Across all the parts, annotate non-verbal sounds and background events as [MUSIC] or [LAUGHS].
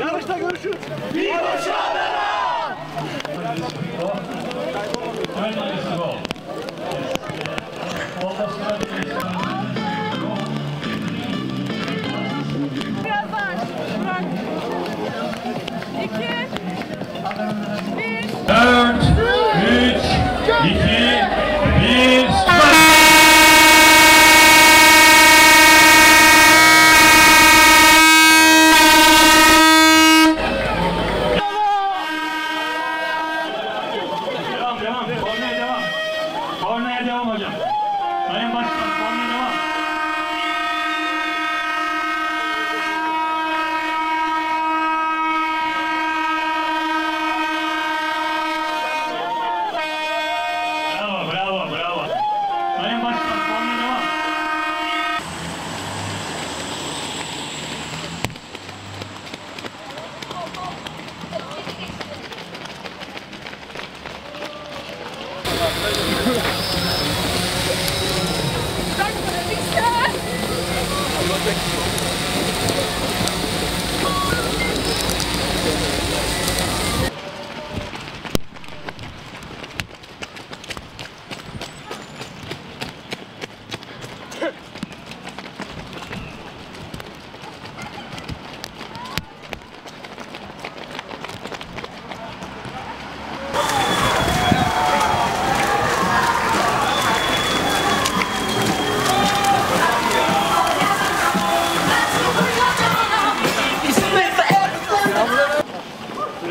Yarışta görüşürüz. Biraz daha aç. Bırak. İki. Bir. 4, devam hocam. Sayın Başkan,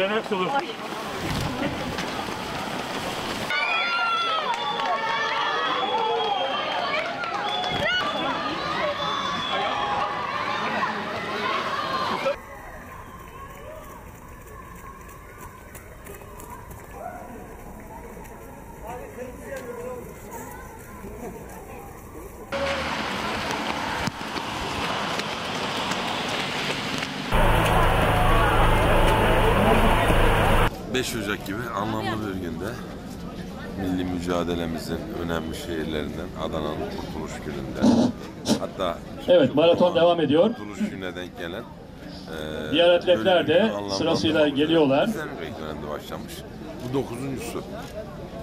Absolutely. 5 Ocak gibi anlamlı bir günde milli mücadelemizin önemli şehirlerinden Adana'nın Kurtuluş Günü'nde hatta Evet maraton devam ediyor. Kurtuluş Günü'ne denk gelen [LAUGHS] e, Diğer atletler de sırasıyla geliyorlar. Sen dönemde başlamış. Bu dokuzuncusu.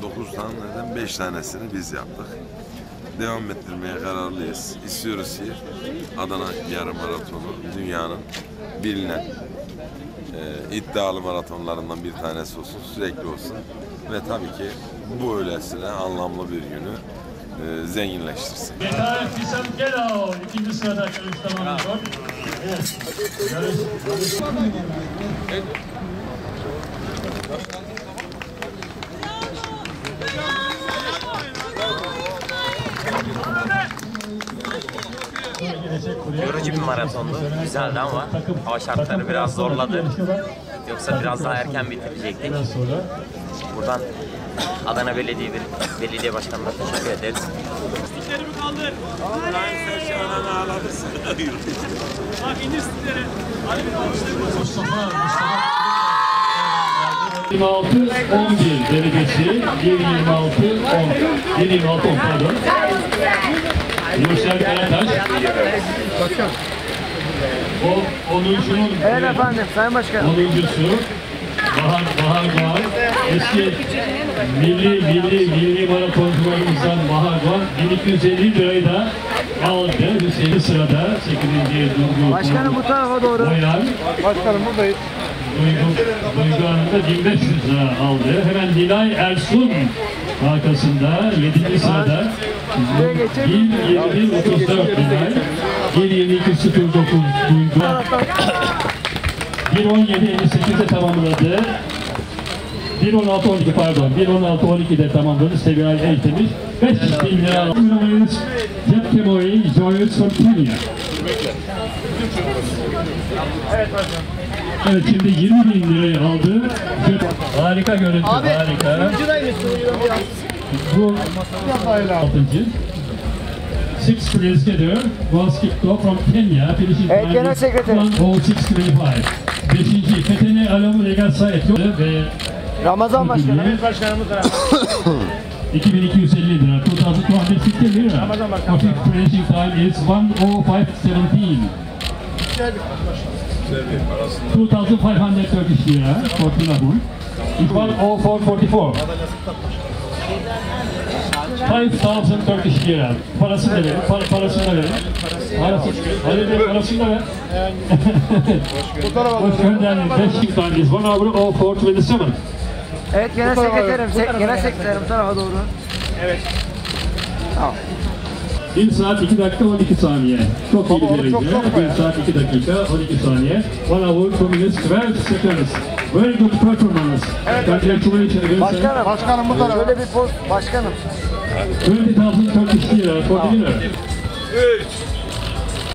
Dokuz taneden beş tanesini biz yaptık. Devam ettirmeye kararlıyız. İstiyoruz ki Adana yarım maratonu dünyanın bilinen e, iddialı maratonlarından bir tanesi olsun, sürekli olsun. Ve tabii ki bu öylesine anlamlı bir günü e, zenginleştirsin. Yeter Fisam Gelo ikinci sırada yarış tamamlıyor. Evet. Yarış, Yorucu bir maratondu. Güzeldi ama hava şartları biraz zorladı. Yoksa biraz daha erken bitirecektik. Buradan Adana Belediye Belediye Başkanı'na teşekkür ederiz. Mustafa, Mustafa 26 11 derecesi 126 10 126 10 pardon. Yüksel Karataş. Başkan. O 10'uncunun Evet efendim Sayın Başkanım. 10'uncusu Bahar Bahar Doğan eski milli milli milli maratoncularımızdan Bahar Doğan 1250 lirayı da aldı. Hüseyin sırada 8. Duygu Başkanım bu tarafa doğru. Boyan. Başkanım buradayız. Duygu, Duygu Hanım da 1500 lira aldı. Hemen Nilay Ersun arkasında 7. sırada. 1.20 34 Nilay. 1.22 09 Duygu. 1.17 58'de tamamladı. 1.16 12 pardon. 1.16 12'de tamamladı. Seviye eğitimiz. 500 bin lira aldı. Numarayız. Jepkemoy Joyous from Kenya. Evet şimdi 20 bin lirayı aldı. Harika görüntü, harika. Bu altıncı. Six players together was kicked off from Kenya. Finishing Evet, Genel Sekreter. 106.25. Beşinci Fethene Alamu Legal Sayet ve Ramazan Başkanım. ikinci, Başkanımız da. 2250 [COUGHS] lira. 2250 lira. Traffic finishing time is 10517. 2500 Turkish lira for Tinabul. It's 10444. 5000 Turkish lira. Parasını da verin, para, parasını da verin. Parası, hayır Bey parasını da ver. Hoş geldin. 5 time is 1 hour 0427. Evet genel sekreterim. Se genel sekreterim tarafa doğru. 1 saat 2 dakika 12 saniye. Çok iyi bir derece. 1 saat 2 dakika 12 saniye. 1 hour 2 minutes 12 seconds. Very good performance. Congratulations again. sir. Başkanım. Başkanım bu tarafa. Böyle bir poz. Başkanım. 20,000 Turkish lira for the winner. 3